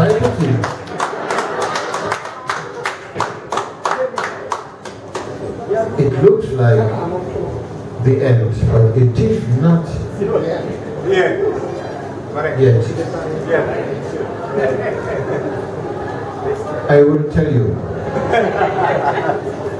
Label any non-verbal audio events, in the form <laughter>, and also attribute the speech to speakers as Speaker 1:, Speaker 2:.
Speaker 1: Thank you. It looks like the end, but it is not
Speaker 2: Yeah. Yes.
Speaker 1: yet. I will tell you. <laughs>